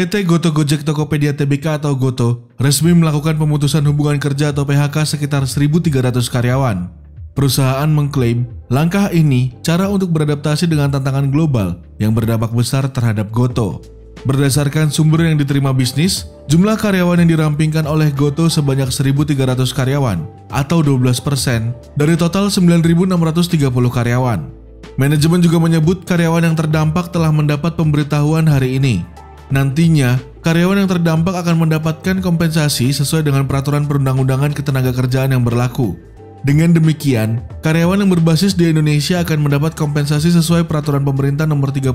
PT Goto Gojek Tokopedia Tbk atau Goto resmi melakukan pemutusan hubungan kerja atau PHK sekitar 1.300 karyawan. Perusahaan mengklaim langkah ini cara untuk beradaptasi dengan tantangan global yang berdampak besar terhadap Goto. Berdasarkan sumber yang diterima bisnis, jumlah karyawan yang dirampingkan oleh Goto sebanyak 1.300 karyawan atau 12% dari total 9.630 karyawan. Manajemen juga menyebut karyawan yang terdampak telah mendapat pemberitahuan hari ini Nantinya, karyawan yang terdampak akan mendapatkan kompensasi sesuai dengan peraturan perundang-undangan ketenagakerjaan yang berlaku. Dengan demikian, karyawan yang berbasis di Indonesia akan mendapat kompensasi sesuai peraturan pemerintah nomor 35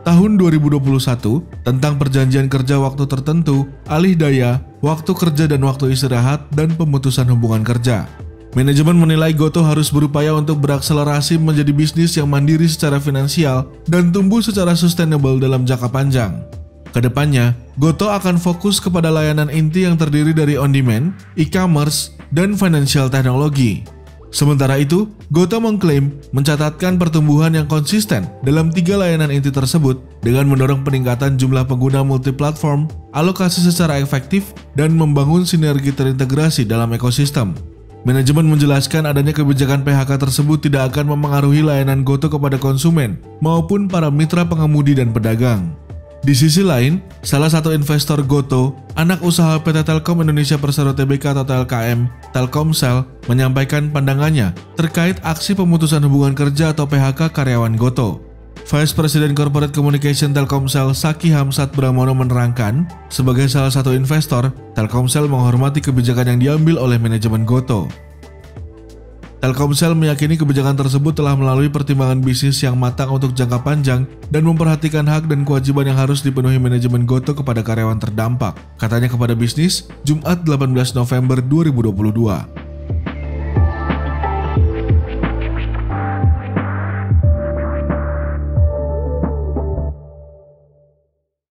tahun 2021 tentang perjanjian kerja waktu tertentu, alih daya, waktu kerja dan waktu istirahat, dan pemutusan hubungan kerja. Manajemen menilai Goto harus berupaya untuk berakselerasi menjadi bisnis yang mandiri secara finansial dan tumbuh secara sustainable dalam jangka panjang. Ke depannya, Goto akan fokus kepada layanan inti yang terdiri dari on-demand, e-commerce, dan financial technology. Sementara itu, Goto mengklaim mencatatkan pertumbuhan yang konsisten dalam tiga layanan inti tersebut dengan mendorong peningkatan jumlah pengguna multiplatform, alokasi secara efektif, dan membangun sinergi terintegrasi dalam ekosistem. Manajemen menjelaskan adanya kebijakan PHK tersebut tidak akan memengaruhi layanan Goto kepada konsumen maupun para mitra pengemudi dan pedagang. Di sisi lain, salah satu investor Goto, anak usaha PT Telkom Indonesia Persero Tbk atau TLKM, Telkomsel, menyampaikan pandangannya terkait aksi pemutusan hubungan kerja atau PHK karyawan Goto. Vice President Corporate Communication Telkomsel Saki Hamsat Bramono menerangkan, sebagai salah satu investor, Telkomsel menghormati kebijakan yang diambil oleh manajemen Goto. Telkomsel meyakini kebijakan tersebut telah melalui pertimbangan bisnis yang matang untuk jangka panjang dan memperhatikan hak dan kewajiban yang harus dipenuhi manajemen Goto kepada karyawan terdampak, katanya kepada bisnis Jumat 18 November 2022.